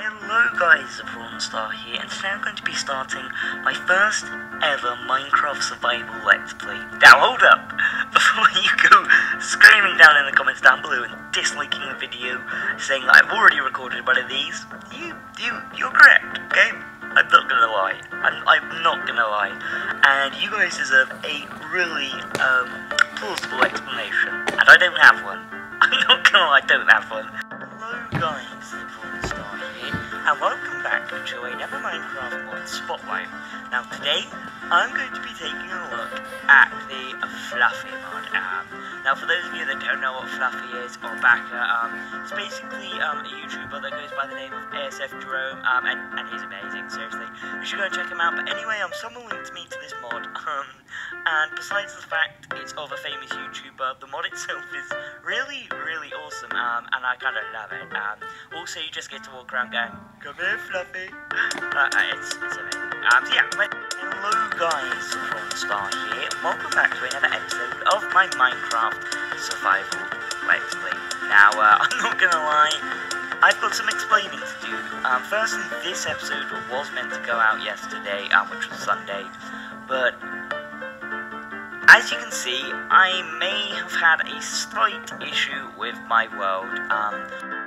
Hello guys, Prawnstar here, and today I'm going to be starting my first ever Minecraft survival Let's Play. Now hold up! Before you go screaming down in the comments down below and disliking the video, saying that I've already recorded one of these, you, you, you're correct, okay? I'm not gonna lie. I'm, I'm not gonna lie. And you guys deserve a really, um, plausible explanation. And I don't have one. I'm not gonna lie, I don't have one. Hello guys, and welcome back to another Minecraft mod Spotlight. Now today, I'm going to be taking a look at the Fluffy mod. Um, now for those of you that don't know what Fluffy is, or Bacca, um, it's basically um, a YouTuber that goes by the name of ASfJerome, um, and, and he's amazing, seriously. You should go and check him out, but anyway, um, someone linked me to this mod, um, and besides the fact it's of a famous YouTuber, the mod itself is really, really awesome, um, and I kind of love it. Um, also, you just get to walk around going, come here, Fluffy. Uh, it's, it's amazing. Yeah, but hello guys, Prawnstar here, welcome back to another episode of my Minecraft Survival Let's Play. Now, uh, I'm not gonna lie, I've got some explaining to do. Um, firstly, this episode was meant to go out yesterday, um, which was Sunday, but as you can see, I may have had a slight issue with my world. Um,